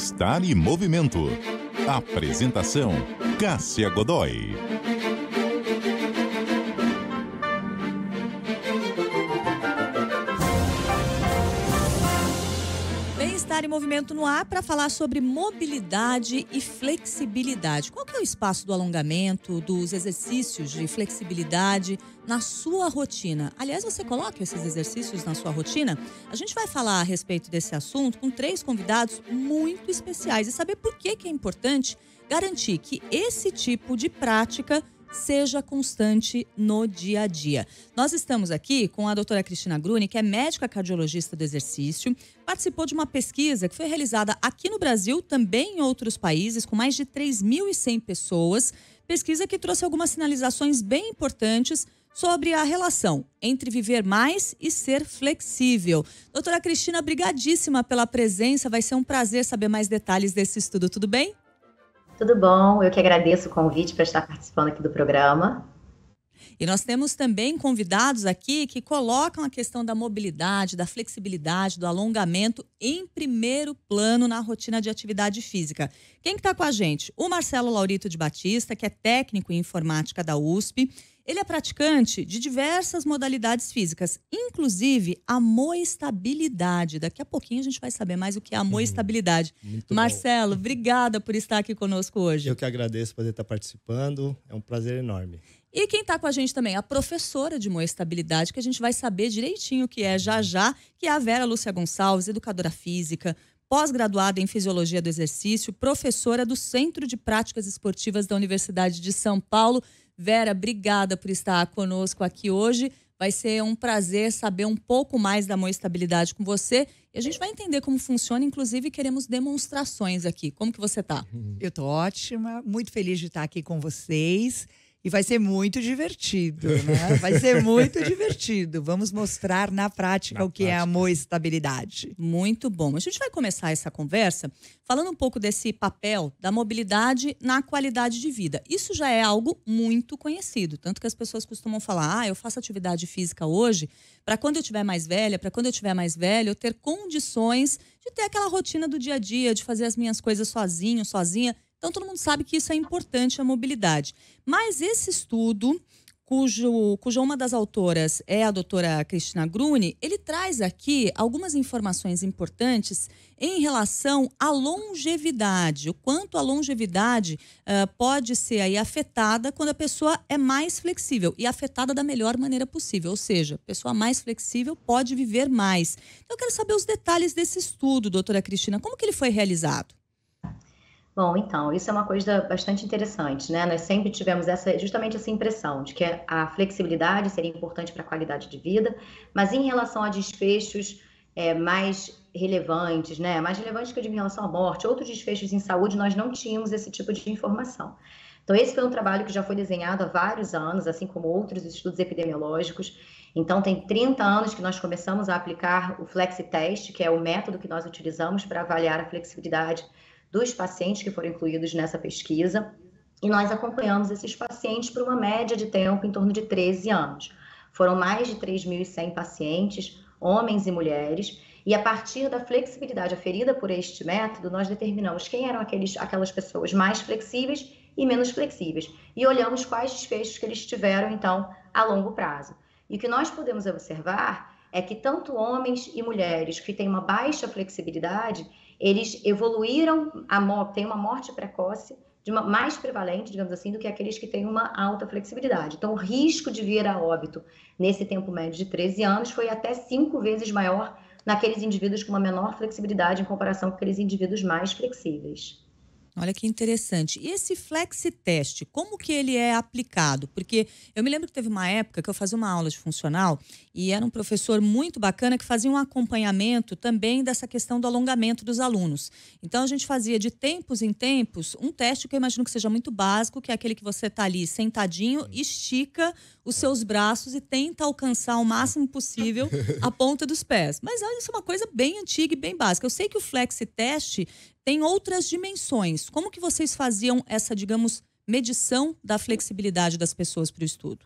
Bem-estar e Movimento. Apresentação: Cássia Godoy. Movimento no ar para falar sobre mobilidade e flexibilidade. Qual que é o espaço do alongamento, dos exercícios de flexibilidade na sua rotina? Aliás, você coloca esses exercícios na sua rotina? A gente vai falar a respeito desse assunto com três convidados muito especiais e saber por que, que é importante garantir que esse tipo de prática seja constante no dia a dia. Nós estamos aqui com a doutora Cristina Gruni, que é médica cardiologista do exercício, participou de uma pesquisa que foi realizada aqui no Brasil, também em outros países, com mais de 3.100 pessoas. Pesquisa que trouxe algumas sinalizações bem importantes sobre a relação entre viver mais e ser flexível. Doutora Cristina, brigadíssima pela presença. Vai ser um prazer saber mais detalhes desse estudo. Tudo bem? Tudo bom? Eu que agradeço o convite para estar participando aqui do programa. E nós temos também convidados aqui que colocam a questão da mobilidade, da flexibilidade, do alongamento em primeiro plano na rotina de atividade física. Quem está que tá com a gente? O Marcelo Laurito de Batista, que é técnico em informática da USP ele é praticante de diversas modalidades físicas, inclusive a moestabilidade. Daqui a pouquinho a gente vai saber mais o que é a moestabilidade. Uhum. Marcelo, bom. obrigada por estar aqui conosco hoje. Eu que agradeço por poder estar participando. É um prazer enorme. E quem está com a gente também, a professora de moestabilidade, que a gente vai saber direitinho o que é já já, que é a Vera Lúcia Gonçalves, educadora física, pós-graduada em Fisiologia do Exercício, professora do Centro de Práticas Esportivas da Universidade de São Paulo. Vera, obrigada por estar conosco aqui hoje. Vai ser um prazer saber um pouco mais da estabilidade com você. E a gente vai entender como funciona, inclusive queremos demonstrações aqui. Como que você está? Eu estou ótima, muito feliz de estar aqui com vocês. E vai ser muito divertido, né? Vai ser muito divertido. Vamos mostrar na prática na o que prática. é amor e estabilidade. Muito bom. A gente vai começar essa conversa falando um pouco desse papel da mobilidade na qualidade de vida. Isso já é algo muito conhecido, tanto que as pessoas costumam falar: "Ah, eu faço atividade física hoje para quando eu tiver mais velha, para quando eu tiver mais velho, eu ter condições de ter aquela rotina do dia a dia, de fazer as minhas coisas sozinho, sozinha". Então, todo mundo sabe que isso é importante, a mobilidade. Mas esse estudo, cujo, cuja uma das autoras é a doutora Cristina Gruni, ele traz aqui algumas informações importantes em relação à longevidade, o quanto a longevidade uh, pode ser aí afetada quando a pessoa é mais flexível e afetada da melhor maneira possível, ou seja, a pessoa mais flexível pode viver mais. Então, eu quero saber os detalhes desse estudo, doutora Cristina, como que ele foi realizado? Bom, então, isso é uma coisa bastante interessante, né? Nós sempre tivemos essa, justamente essa impressão de que a flexibilidade seria importante para a qualidade de vida, mas em relação a desfechos é, mais relevantes, né? Mais relevantes que em relação à morte, outros desfechos em saúde, nós não tínhamos esse tipo de informação. Então, esse foi um trabalho que já foi desenhado há vários anos, assim como outros estudos epidemiológicos. Então, tem 30 anos que nós começamos a aplicar o FlexiTest, que é o método que nós utilizamos para avaliar a flexibilidade dos pacientes que foram incluídos nessa pesquisa, e nós acompanhamos esses pacientes por uma média de tempo em torno de 13 anos. Foram mais de 3.100 pacientes, homens e mulheres, e a partir da flexibilidade aferida por este método, nós determinamos quem eram aqueles, aquelas pessoas mais flexíveis e menos flexíveis, e olhamos quais desfechos que eles tiveram, então, a longo prazo. E o que nós podemos observar é que tanto homens e mulheres que têm uma baixa flexibilidade, eles evoluíram, a tem uma morte precoce uma, mais prevalente, digamos assim, do que aqueles que têm uma alta flexibilidade. Então, o risco de vir a óbito nesse tempo médio de 13 anos foi até cinco vezes maior naqueles indivíduos com uma menor flexibilidade em comparação com aqueles indivíduos mais flexíveis. Olha que interessante. E esse flexi teste, como que ele é aplicado? Porque eu me lembro que teve uma época que eu fazia uma aula de funcional e era um professor muito bacana que fazia um acompanhamento também dessa questão do alongamento dos alunos. Então a gente fazia de tempos em tempos um teste que eu imagino que seja muito básico, que é aquele que você está ali sentadinho, estica os seus braços e tenta alcançar o máximo possível a ponta dos pés. Mas olha, isso é uma coisa bem antiga e bem básica. Eu sei que o flexi teste tem outras dimensões. Como que vocês faziam essa, digamos, medição da flexibilidade das pessoas para o estudo?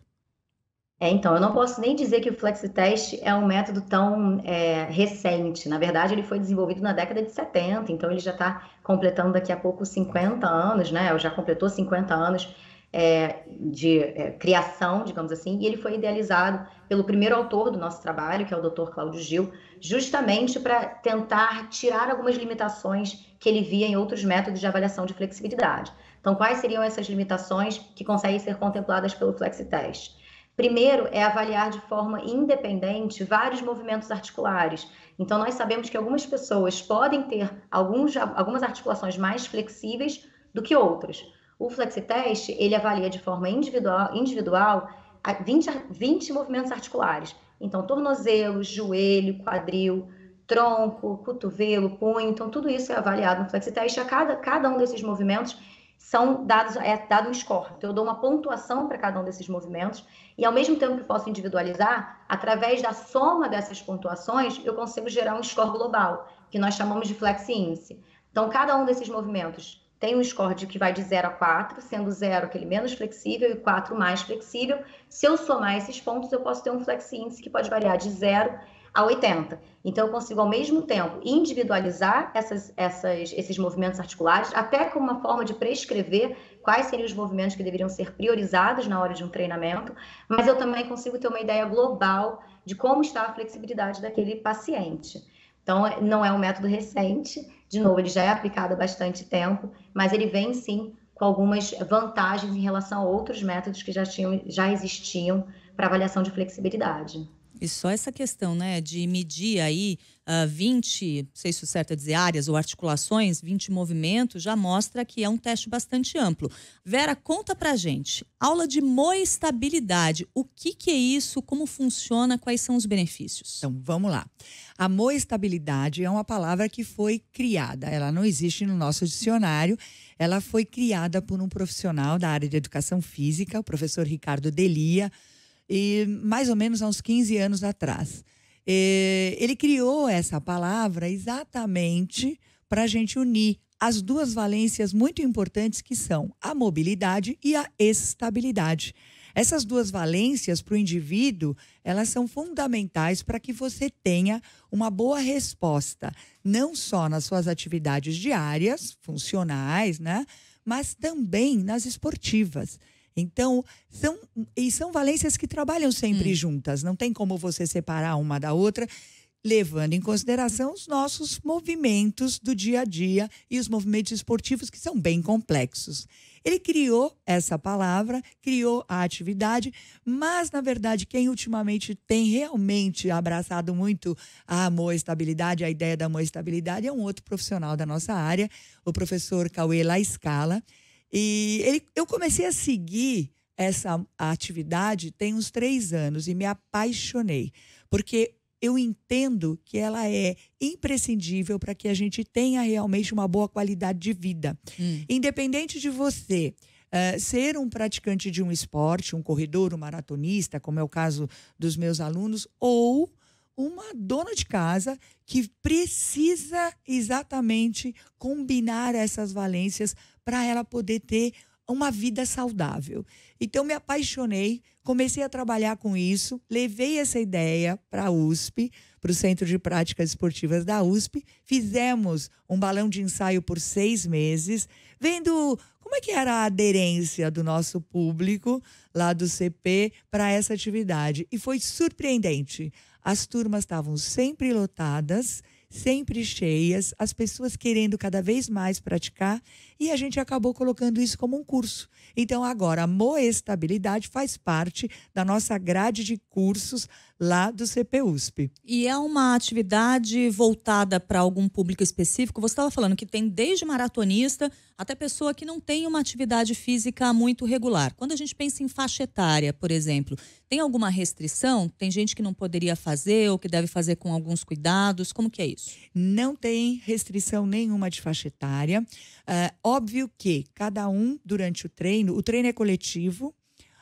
É, então, eu não posso nem dizer que o FlexiTest é um método tão é, recente. Na verdade, ele foi desenvolvido na década de 70, então ele já está completando daqui a pouco 50 anos, né? Ou já completou 50 anos é, de é, criação, digamos assim, e ele foi idealizado pelo primeiro autor do nosso trabalho, que é o Dr. Cláudio Gil, justamente para tentar tirar algumas limitações que ele via em outros métodos de avaliação de flexibilidade. Então, quais seriam essas limitações que conseguem ser contempladas pelo FlexiTest? Primeiro é avaliar de forma independente vários movimentos articulares. Então, nós sabemos que algumas pessoas podem ter alguns, algumas articulações mais flexíveis do que outras. O FlexiTest, ele avalia de forma individual, individual 20, 20 movimentos articulares. Então, tornozelo, joelho, quadril, tronco, cotovelo, punho. Então, tudo isso é avaliado no FlexiTest. A cada, cada um desses movimentos são dados, é dado um score. Então, eu dou uma pontuação para cada um desses movimentos e, ao mesmo tempo que posso individualizar, através da soma dessas pontuações, eu consigo gerar um score global, que nós chamamos de Flex Índice. Então, cada um desses movimentos tem um score de que vai de 0 a 4, sendo 0 aquele menos flexível e 4 mais flexível. Se eu somar esses pontos, eu posso ter um Flex Índice que pode variar de 0 a 80. Então, eu consigo, ao mesmo tempo, individualizar essas, essas, esses movimentos articulares, até como uma forma de prescrever quais seriam os movimentos que deveriam ser priorizados na hora de um treinamento, mas eu também consigo ter uma ideia global de como está a flexibilidade daquele paciente. Então, não é um método recente, de novo, ele já é aplicado há bastante tempo, mas ele vem sim com algumas vantagens em relação a outros métodos que já, tinham, já existiam para avaliação de flexibilidade. E só essa questão, né, de medir aí uh, ah, 20, não sei se o certo é dizer áreas ou articulações, 20 movimentos, já mostra que é um teste bastante amplo. Vera, conta pra gente. Aula de moestabilidade. O que, que é isso? Como funciona? Quais são os benefícios? Então, vamos lá. A moestabilidade é uma palavra que foi criada. Ela não existe no nosso dicionário. Ela foi criada por um profissional da área de educação física, o professor Ricardo Delia e mais ou menos há uns 15 anos atrás. E ele criou essa palavra exatamente para a gente unir as duas valências muito importantes que são a mobilidade e a estabilidade. Essas duas valências para o indivíduo, elas são fundamentais para que você tenha uma boa resposta, não só nas suas atividades diárias, funcionais, né? Mas também nas esportivas. Então, são, e são valências que trabalham sempre hum. juntas. Não tem como você separar uma da outra, levando em consideração os nossos movimentos do dia a dia e os movimentos esportivos, que são bem complexos. Ele criou essa palavra, criou a atividade, mas, na verdade, quem ultimamente tem realmente abraçado muito a estabilidade, a ideia da estabilidade, é um outro profissional da nossa área, o professor Cauê La Scala e ele, eu comecei a seguir essa atividade tem uns três anos e me apaixonei, porque eu entendo que ela é imprescindível para que a gente tenha realmente uma boa qualidade de vida. Hum. Independente de você uh, ser um praticante de um esporte, um corredor, um maratonista, como é o caso dos meus alunos, ou uma dona de casa que precisa exatamente combinar essas valências para ela poder ter uma vida saudável. Então me apaixonei, comecei a trabalhar com isso, levei essa ideia para a USP, para o Centro de Práticas Esportivas da USP, fizemos um balão de ensaio por seis meses, vendo como é que era a aderência do nosso público lá do CP para essa atividade. E foi surpreendente. As turmas estavam sempre lotadas sempre cheias, as pessoas querendo cada vez mais praticar, e a gente acabou colocando isso como um curso. Então, agora, a Moestabilidade faz parte da nossa grade de cursos lá do CPUSP. E é uma atividade voltada para algum público específico? Você estava falando que tem desde maratonista até pessoa que não tem uma atividade física muito regular. Quando a gente pensa em faixa etária, por exemplo, tem alguma restrição? Tem gente que não poderia fazer ou que deve fazer com alguns cuidados? Como que é isso? Não tem restrição nenhuma de faixa etária. Uh, óbvio que cada um, durante o treino, o treino é coletivo,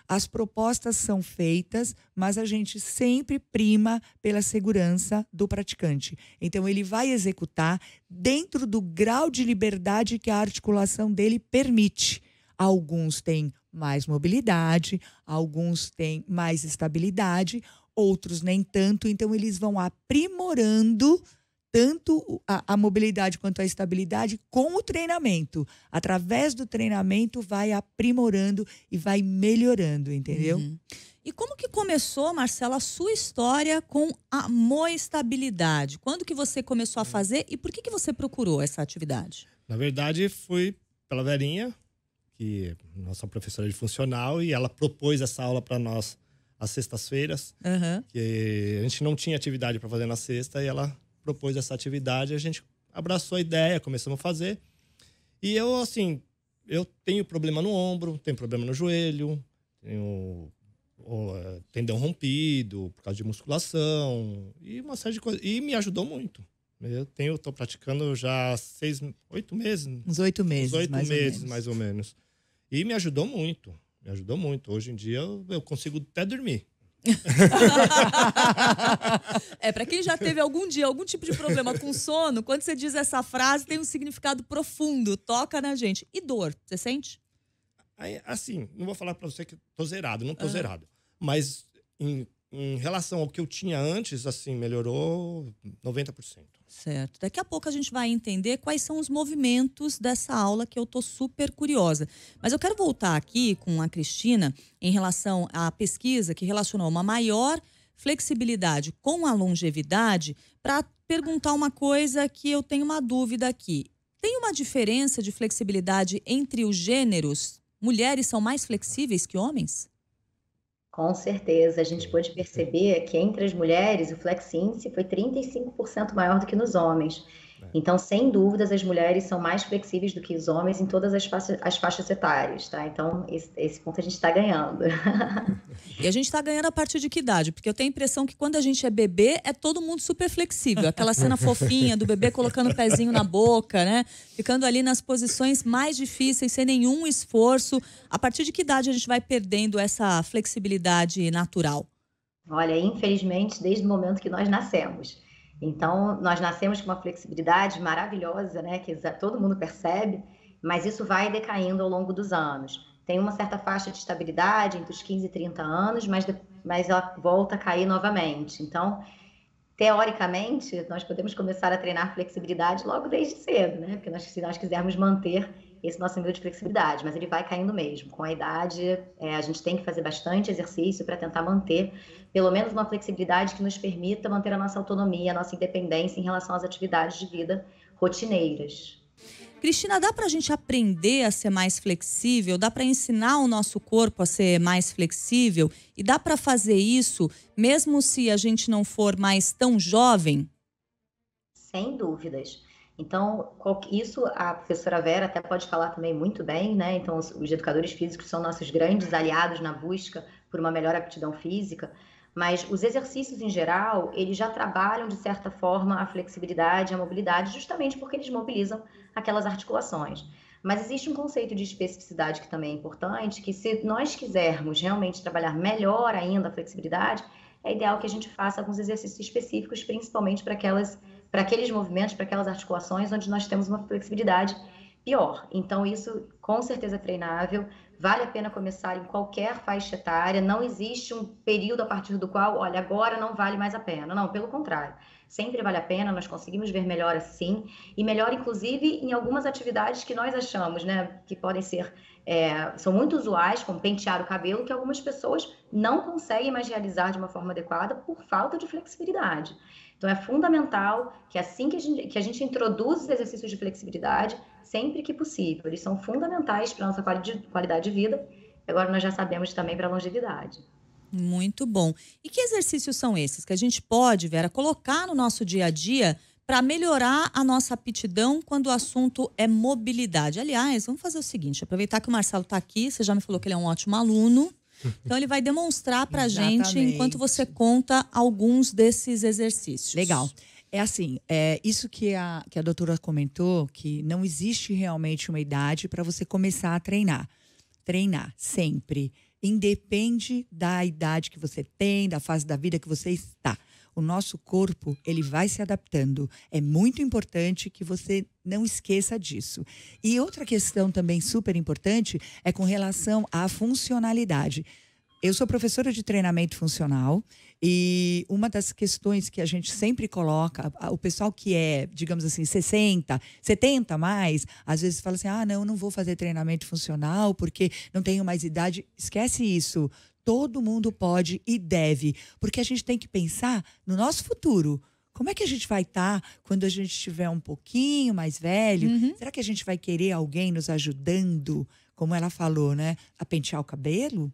as propostas são feitas, mas a gente sempre prima pela segurança do praticante. Então, ele vai executar dentro do grau de liberdade que a articulação dele permite. Alguns têm mais mobilidade, alguns têm mais estabilidade, outros nem tanto. Então, eles vão aprimorando tanto a, a, mobilidade quanto a estabilidade com o treinamento. Através do treinamento, vai aprimorando e vai melhorando, entendeu? Uhum. E como que começou, Marcela, a sua história com a moestabilidade? Quando que você começou a fazer e por que, que você procurou essa atividade? Na verdade, foi pela Verinha, que é nossa professora de funcional, e ela propôs essa aula para nós às sextas-feiras. Uhum. Que a gente não tinha atividade para fazer na sexta e ela propôs essa atividade, a gente abraçou a ideia, começamos a fazer. E eu, assim, eu tenho problema no ombro, tenho problema no joelho, tenho tendão rompido por causa de musculação e uma série de coisas. E me ajudou muito. Eu tenho, estou praticando já seis, oito meses. Uns oito meses, uns oito mais meses, ou mais ou menos. E me ajudou muito. Me ajudou muito. Hoje em dia eu, eu consigo até dormir. É, para quem já teve algum dia algum tipo de problema com sono, quando você diz essa frase, tem um significado profundo, toca na gente. E dor, você sente? Aí, assim, não vou falar para você que tô zerado, não tô zerado. Mas em, em relação ao que eu tinha antes, assim, melhorou 90%. Certo. Daqui a pouco a gente vai entender quais são os movimentos dessa aula que eu tô super curiosa. Mas eu quero voltar aqui com a Cristina em relação à pesquisa que relacionou uma maior flexibilidade com a longevidade para perguntar uma coisa que eu tenho uma dúvida aqui. Tem uma diferença de flexibilidade entre os gêneros? Mulheres são mais flexíveis que homens? Com certeza, a gente pôde perceber que entre as mulheres o flex índice foi 35% maior do que nos homens. É. Então, sem dúvidas, as mulheres são mais flexíveis do que os homens em todas as faixas, as faixas etárias, tá? Então, esse, esse ponto a gente está ganhando. E a gente está ganhando a partir de que idade? Porque eu tenho a impressão que quando a gente é bebê, é todo mundo super flexível. Aquela cena fofinha do bebê colocando o pezinho na boca, né? Ficando ali nas posições mais difíceis, sem nenhum esforço. A partir de que idade a gente vai perdendo essa flexibilidade natural? Olha, infelizmente, desde o momento que nós nascemos. Então, nós nascemos com uma flexibilidade maravilhosa, né, que todo mundo percebe, mas isso vai decaindo ao longo dos anos. Tem uma certa faixa de estabilidade entre os 15 e 30 anos, mas, mas ela volta a cair novamente. Então, teoricamente, nós podemos começar a treinar flexibilidade logo desde cedo, né? Porque nós, se nós quisermos manter esse nosso nível de flexibilidade, mas ele vai caindo mesmo. Com a idade, é, a gente tem que fazer bastante exercício para tentar manter pelo menos uma flexibilidade que nos permita manter a nossa autonomia, a nossa independência em relação às atividades de vida rotineiras. Cristina, dá para a gente aprender a ser mais flexível? Dá para ensinar o nosso corpo a ser mais flexível? E dá para fazer isso mesmo se a gente não for mais tão jovem? Sem dúvidas. Então, isso a professora Vera até pode falar também muito bem, né? Então, os, os educadores físicos são nossos grandes aliados na busca por uma melhor aptidão física, mas os exercícios em geral, eles já trabalham de certa forma a flexibilidade, a mobilidade, justamente porque eles mobilizam aquelas articulações. Mas existe um conceito de especificidade que também é importante, que se nós quisermos realmente trabalhar melhor ainda a flexibilidade, é ideal que a gente faça alguns exercícios específicos, principalmente para aquelas para aqueles movimentos, para aquelas articulações onde nós temos uma flexibilidade pior. Então, isso com certeza é treinável, vale a pena começar em qualquer faixa etária, não existe um período a partir do qual, olha, agora não vale mais a pena. Não, pelo contrário, sempre vale a pena, nós conseguimos ver melhor assim, e melhor, inclusive, em algumas atividades que nós achamos, né, que podem ser, é, são muito usuais, como pentear o cabelo, que algumas pessoas não conseguem mais realizar de uma forma adequada por falta de flexibilidade. Então, é fundamental que assim que a gente, que a gente introduz os exercícios de flexibilidade, sempre que possível, eles são fundamentais para a nossa qualidade de vida. Agora, nós já sabemos também para a longevidade. Muito bom. E que exercícios são esses que a gente pode, Vera, colocar no nosso dia a dia para melhorar a nossa aptidão quando o assunto é mobilidade? Aliás, vamos fazer o seguinte: aproveitar que o Marcelo está aqui, você já me falou que ele é um ótimo aluno. Então ele vai demonstrar para a gente enquanto você conta alguns desses exercícios. Legal. É assim, é isso que a, que a doutora comentou, que não existe realmente uma idade para você começar a treinar. Treinar, sempre. Independe da idade que você tem, da fase da vida que você está. o nosso corpo ele vai se adaptando. É muito importante que você não esqueça disso. E outra questão também super importante é com relação à funcionalidade. Eu sou professora de treinamento funcional e uma das questões que a gente sempre coloca, o pessoal que é, digamos assim, 60, 70 mais, às vezes fala assim: ah, não, não vou fazer treinamento funcional porque não tenho mais idade. Esquece isso. Todo mundo pode e deve, porque a gente tem que pensar no nosso futuro. Como é que a gente vai estar tá quando a gente estiver um pouquinho mais velho? Uhum. Será que a gente vai querer alguém nos ajudando, como ela falou, né? A pentear o cabelo,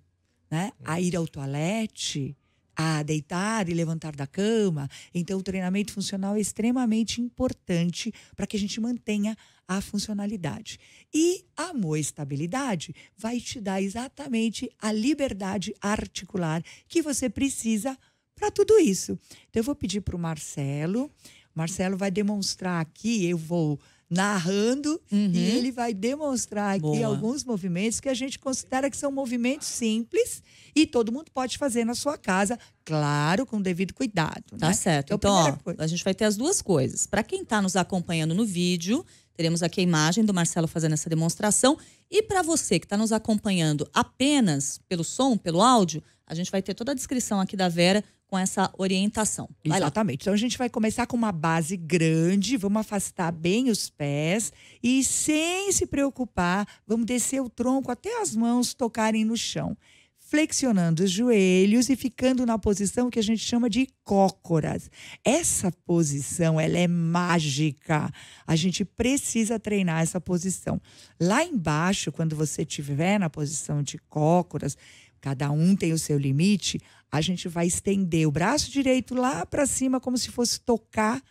né? A ir ao toalete, a deitar e levantar da cama. Então, o treinamento funcional é extremamente importante para que a gente mantenha a funcionalidade. E a estabilidade vai te dar exatamente a liberdade articular que você precisa para tudo isso. Então, eu vou pedir para o Marcelo. Marcelo vai demonstrar aqui, eu vou narrando uhum. e ele vai demonstrar aqui Boa. alguns movimentos que a gente considera que são movimentos simples e todo mundo pode fazer na sua casa, claro, com devido cuidado. Tá né? certo. Então, então ó, a gente vai ter as duas coisas. Para quem está nos acompanhando no vídeo, teremos aqui a imagem do Marcelo fazendo essa demonstração. E para você que está nos acompanhando apenas pelo som, pelo áudio, a gente vai ter toda a descrição aqui da Vera com essa orientação. Vai Exatamente. Lá. Então a gente vai começar com uma base grande, vamos afastar bem os pés e sem se preocupar, vamos descer o tronco até as mãos tocarem no chão. Flexionando os joelhos e ficando na posição que a gente chama de cócoras. Essa posição, ela é mágica. A gente precisa treinar essa posição. Lá embaixo, quando você estiver na posição de cócoras, cada um tem o seu limite, a gente vai estender o braço direito lá para cima, como se fosse tocar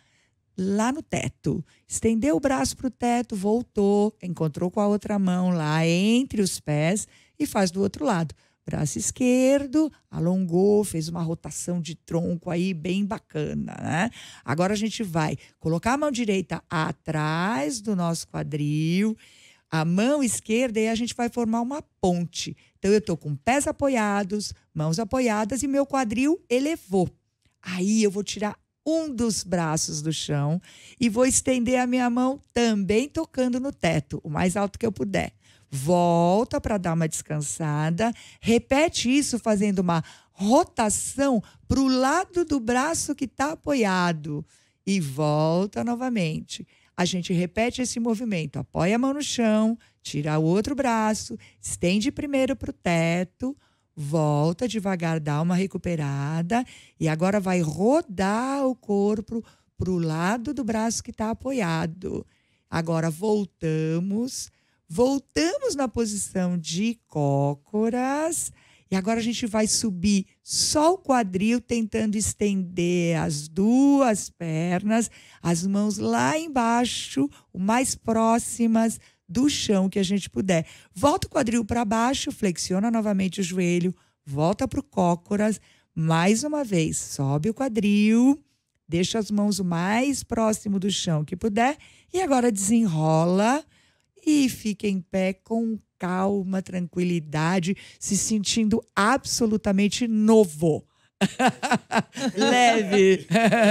lá no teto. Estendeu o braço para o teto, voltou, encontrou com a outra mão lá entre os pés e faz do outro lado. Braço esquerdo, alongou, fez uma rotação de tronco aí bem bacana, né? Agora a gente vai colocar a mão direita atrás do nosso quadril a mão esquerda e a gente vai formar uma ponte. Então eu estou com pés apoiados, mãos apoiadas e meu quadril elevou. Aí eu vou tirar um dos braços do chão e vou estender a minha mão também tocando no teto, o mais alto que eu puder. Volta para dar uma descansada, repete isso fazendo uma rotação para o lado do braço que está apoiado e volta novamente. A gente repete esse movimento, apoia a mão no chão, tira o outro braço, estende primeiro para o teto, volta devagar, dá uma recuperada e agora vai rodar o corpo para o lado do braço que está apoiado. Agora voltamos, voltamos na posição de cócoras e agora a gente vai subir só o quadril, tentando estender as duas pernas, as mãos lá embaixo, o mais próximas do chão que a gente puder. Volta o quadril para baixo, flexiona novamente o joelho, volta para o cócoras, mais uma vez, sobe o quadril, deixa as mãos o mais próximo do chão que puder e agora desenrola e fica em pé com calma, tranquilidade, se sentindo absolutamente novo. leve,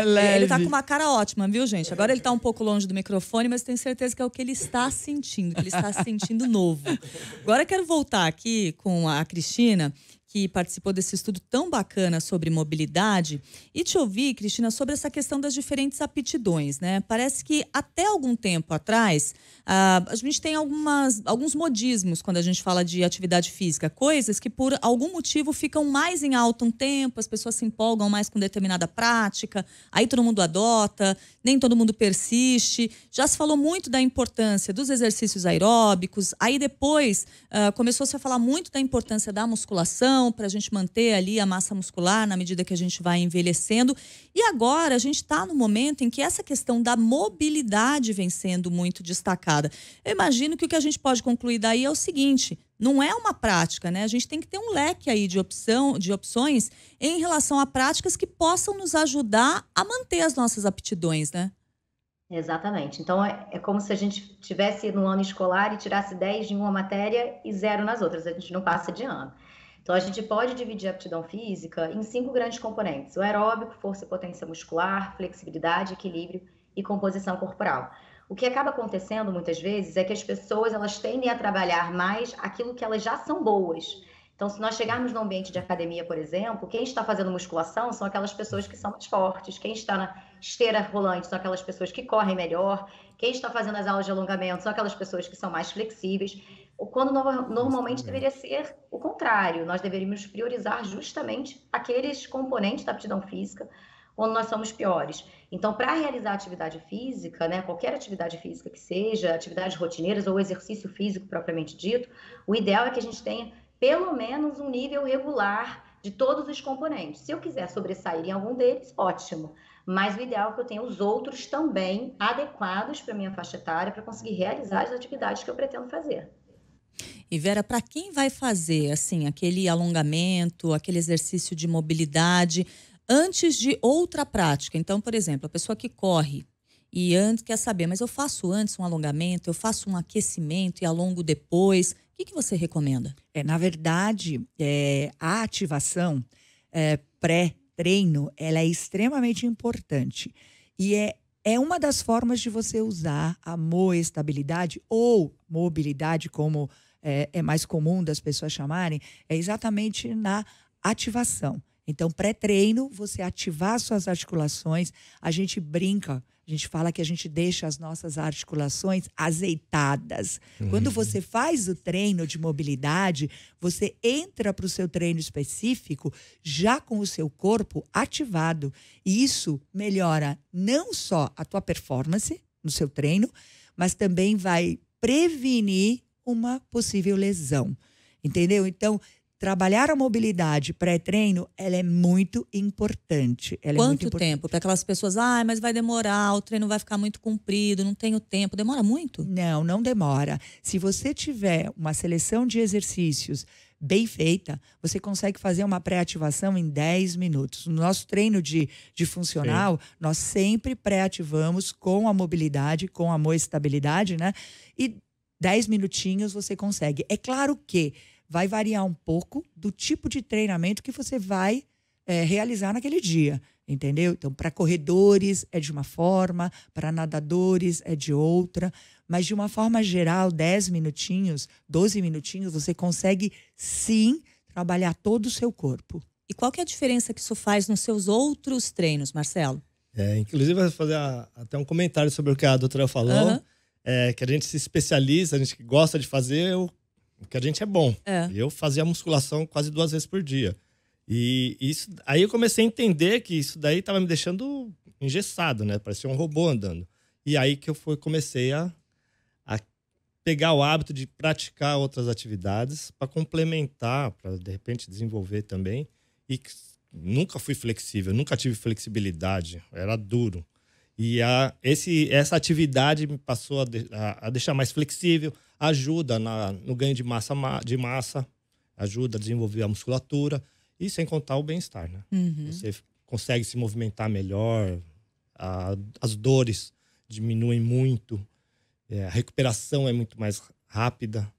leve. Ele tá com uma cara ótima, viu, gente? Agora ele tá um pouco longe do microfone, mas tenho certeza que é o que ele está sentindo, que ele está se sentindo novo. Agora quero voltar aqui com a Cristina que participou desse estudo tão bacana sobre mobilidade e te ouvir, Cristina, sobre essa questão das diferentes aptidões, né? Parece que até algum tempo atrás uh, a gente tem algumas, alguns modismos quando a gente fala de atividade física, coisas que por algum motivo ficam mais em alto um tempo, as pessoas se empolgam mais com determinada prática, aí todo mundo adota, nem todo mundo persiste. Já se falou muito da importância dos exercícios aeróbicos, aí depois uh, começou-se a falar muito da importância da musculação para a gente manter ali a massa muscular na medida que a gente vai envelhecendo. E agora a gente está no momento em que essa questão da mobilidade vem sendo muito destacada. Eu imagino que o que a gente pode concluir daí é o seguinte: não é uma prática, né? A gente tem que ter um leque aí de opção, de opções em relação a práticas que possam nos ajudar a manter as nossas aptidões, né? Exatamente. Então, é, é, como se a gente tivesse no ano escolar e tirasse 10 de uma matéria e zero nas outras. A gente não passa de ano. Então, a gente pode dividir a aptidão física em cinco grandes componentes: o aeróbico, força e potência muscular, flexibilidade, equilíbrio e composição corporal. O que acaba acontecendo muitas vezes é que as pessoas elas tendem a trabalhar mais aquilo que elas já são boas. Então, se nós chegarmos no ambiente de academia, por exemplo, quem está fazendo musculação são aquelas pessoas que são mais fortes, quem está na esteira rolante são aquelas pessoas que correm melhor, quem está fazendo as aulas de alongamento são aquelas pessoas que são mais flexíveis quando normalmente deveria ser o contrário. Nós deveríamos priorizar justamente aqueles componentes da aptidão física onde nós somos piores. Então, para realizar atividade física, né, qualquer atividade física que seja, atividades rotineiras ou exercício físico propriamente dito, o ideal é que a gente tenha pelo menos um nível regular de todos os componentes. Se eu quiser sobressair em algum deles, ótimo. Mas o ideal é que eu tenha os outros também adequados para minha faixa etária para conseguir realizar as atividades que eu pretendo fazer. E Vera, para quem vai fazer assim aquele alongamento, aquele exercício de mobilidade antes de outra prática? Então, por exemplo, a pessoa que corre e antes quer saber, mas eu faço antes um alongamento, eu faço um aquecimento e alongo depois. O que, que você recomenda? É, na verdade, é, a ativação é, pré-treino ela é extremamente importante. E é é uma das formas de você usar a moestabilidade ou mobilidade, como é, é mais comum das pessoas chamarem, é exatamente na ativação. Então, pré-treino, você ativar suas articulações, a gente brinca a gente fala que a gente deixa as nossas articulações azeitadas. Uhum. Quando você faz o treino de mobilidade, você entra para o seu treino específico já com o seu corpo ativado. E isso melhora não só a tua performance no seu treino, mas também vai prevenir uma possível lesão. Entendeu? Então, trabalhar a mobilidade pré-treino, ela é muito importante. Ela Quanto é muito tempo? Para aquelas pessoas, ah, mas vai demorar, o treino vai ficar muito comprido, não tenho tempo. Demora muito? Não, não demora. Se você tiver uma seleção de exercícios bem feita, você consegue fazer uma pré-ativação em 10 minutos. No nosso treino de, de funcional, Sim. nós sempre pré-ativamos com a mobilidade, com a estabilidade, né? E 10 minutinhos você consegue. É claro que vai variar um pouco do tipo de treinamento que você vai é, realizar naquele dia, entendeu? Então, para corredores é de uma forma, para nadadores é de outra, mas de uma forma geral, 10 minutinhos, 12 minutinhos, você consegue sim trabalhar todo o seu corpo. E qual que é a diferença que isso faz nos seus outros treinos, Marcelo? É, inclusive, vou fazer a, até um comentário sobre o que a doutora falou. Uhum. É, que a gente se especializa, a gente gosta de fazer o porque a gente é bom. É. Eu fazia musculação quase duas vezes por dia. E isso, aí eu comecei a entender que isso daí estava me deixando engessado, né? Parecia um robô andando. E aí que eu fui, comecei a, a pegar o hábito de praticar outras atividades para complementar, para de repente desenvolver também. E nunca fui flexível, nunca tive flexibilidade, era duro. E a, esse, essa atividade me passou a, de, a, a deixar mais flexível, ajuda na, no ganho de massa, de massa, ajuda a desenvolver a musculatura e sem contar o bem-estar, né? Uhum. Você consegue se movimentar melhor, a, as dores diminuem muito, é, a recuperação é muito mais rápida.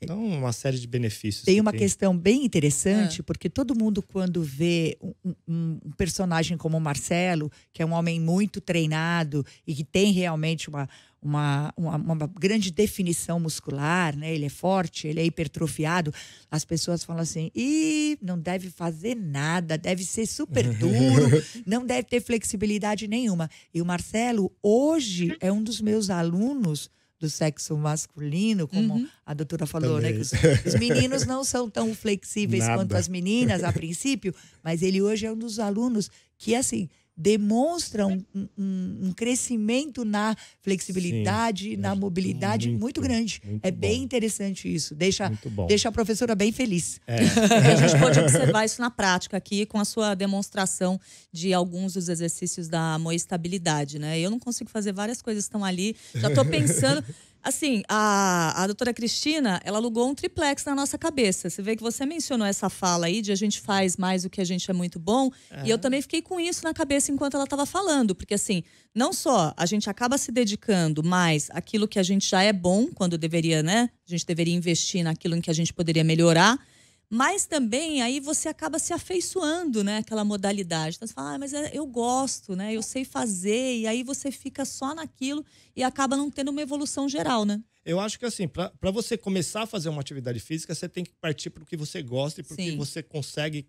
Então, uma série de benefícios. Tem uma tem. questão bem interessante, é. porque todo mundo, quando vê um, um, um, personagem como o Marcelo, que é um homem muito treinado e que tem realmente uma, uma, uma, uma, grande definição muscular, né? Ele é forte, ele é hipertrofiado. As pessoas falam assim: e não deve fazer nada, deve ser super duro, não deve ter flexibilidade nenhuma. E o Marcelo, hoje, é um dos meus alunos do sexo masculino, como uhum. a doutora falou, né? Os, os, meninos não são tão flexíveis Nada. quanto as meninas a princípio, mas ele hoje é um dos alunos que, assim, demonstra um, um, um crescimento na flexibilidade, Sim, na mobilidade muito, muito grande. Muito é bem interessante isso. Deixa, deixa a professora bem feliz. É. a gente pode observar isso na prática aqui com a sua demonstração de alguns dos exercícios da moestabilidade, né? Eu não consigo fazer várias coisas que estão ali. Já estou pensando. Assim, a, a doutora Cristina, ela alugou um triplex na nossa cabeça. Você vê que você mencionou essa fala aí de a gente faz mais o que a gente é muito bom. E eu também fiquei com isso na cabeça enquanto ela estava falando. Porque, assim, não só a gente acaba se dedicando mais àquilo que a gente já é bom, quando deveria, né? A gente deveria investir naquilo em que a gente poderia melhorar. Mas também aí você acaba se afeiçoando, né? Aquela modalidade. Então você fala, ah, mas é, eu gosto, né? Eu sei fazer. E aí você fica só naquilo e acaba não tendo uma evolução geral, né? Eu acho que assim, para você começar a fazer uma atividade física, você tem que partir para o que você gosta e para que você consegue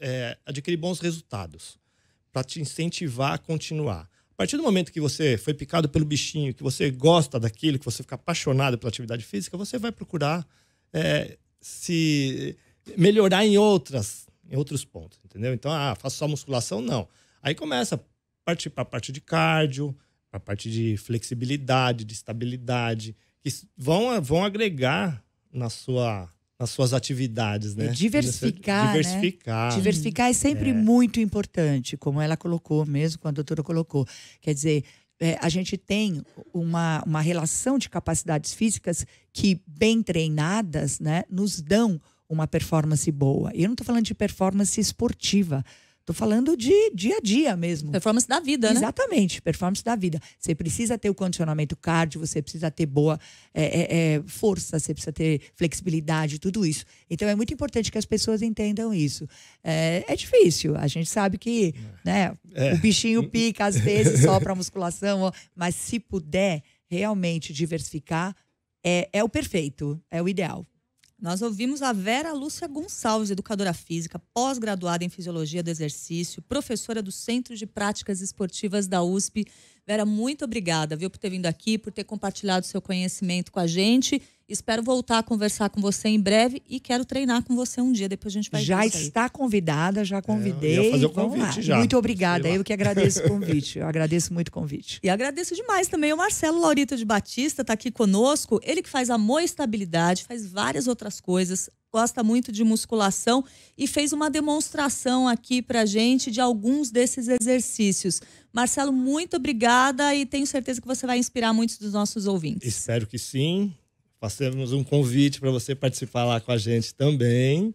é, adquirir bons resultados. Para te incentivar a continuar. A partir do momento que você foi picado pelo bichinho, que você gosta daquilo, que você fica apaixonado pela atividade física, você vai procurar é, se melhorar em outras, em outros pontos, entendeu? Então, ah, faço só musculação? Não. Aí começa a partir para a parte de cardio, para a parte de flexibilidade, de estabilidade, que vão, vão agregar na sua nas suas atividades, né? É diversificar, diversificar. Né? Diversificar é sempre é. muito importante, como ela colocou mesmo, quando a doutora colocou. Quer dizer, é, a gente tem uma, uma relação de capacidades físicas que, bem treinadas, né, nos dão uma performance boa. E eu não estou falando de performance esportiva. Estou falando de dia a dia mesmo. Performance da vida, né? Exatamente, performance da vida. Você precisa ter o condicionamento cardio, você precisa ter boa é, é, é, força, você precisa ter flexibilidade, tudo isso. Então é muito importante que as pessoas entendam isso. É, é difícil, a gente sabe que né, é. o bichinho pica às vezes só para musculação, mas se puder realmente diversificar, é, é o perfeito, é o ideal. Nós ouvimos a Vera Lúcia Gonçalves, educadora física, pós-graduada em Fisiologia do Exercício, professora do Centro de Práticas Esportivas da USP. Vera, muito obrigada, viu, por ter vindo aqui, por ter compartilhado seu conhecimento com a gente Espero voltar a conversar com você em breve e quero treinar com você um dia. Depois a gente vai Já está convidada, já convidei. É, fazer o convite já. Muito obrigada. Eu que agradeço o convite. Eu agradeço muito o convite. E agradeço demais também o Marcelo Laurito de Batista, está aqui conosco. Ele que faz amor e estabilidade, faz várias outras coisas, gosta muito de musculação e fez uma demonstração aqui pra gente de alguns desses exercícios. Marcelo, muito obrigada e tenho certeza que você vai inspirar muitos dos nossos ouvintes. Espero que sim. Fazemos um convite para você participar lá com a gente também.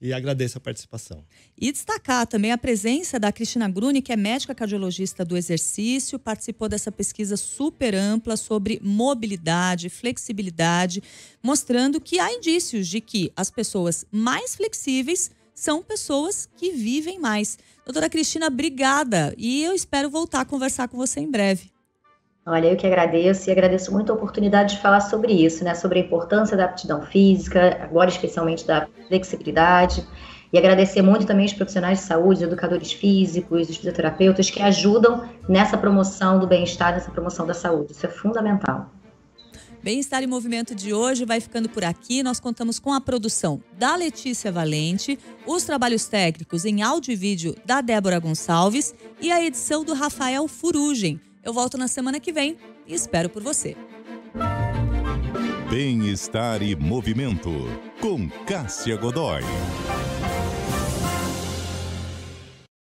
E agradeço a participação. E destacar também a presença da Cristina Gruni, que é médica cardiologista do exercício, participou dessa pesquisa super ampla sobre mobilidade, flexibilidade, mostrando que há indícios de que as pessoas mais flexíveis são pessoas que vivem mais. Doutora Cristina, obrigada. E eu espero voltar a conversar com você em breve. Olha, eu que agradeço e agradeço muito a oportunidade de falar sobre isso, né? Sobre a importância da aptidão física, agora especialmente da flexibilidade. E agradecer muito também os profissionais de saúde, os educadores físicos, os fisioterapeutas que ajudam nessa promoção do bem-estar, nessa promoção da saúde. Isso é fundamental. Bem-estar em Movimento de hoje vai ficando por aqui. Nós contamos com a produção da Letícia Valente, os trabalhos técnicos em áudio e vídeo da Débora Gonçalves e a edição do Rafael Furugem. Eu volto na semana que vem e espero por você. Bem-estar e movimento com Cássia Godoy.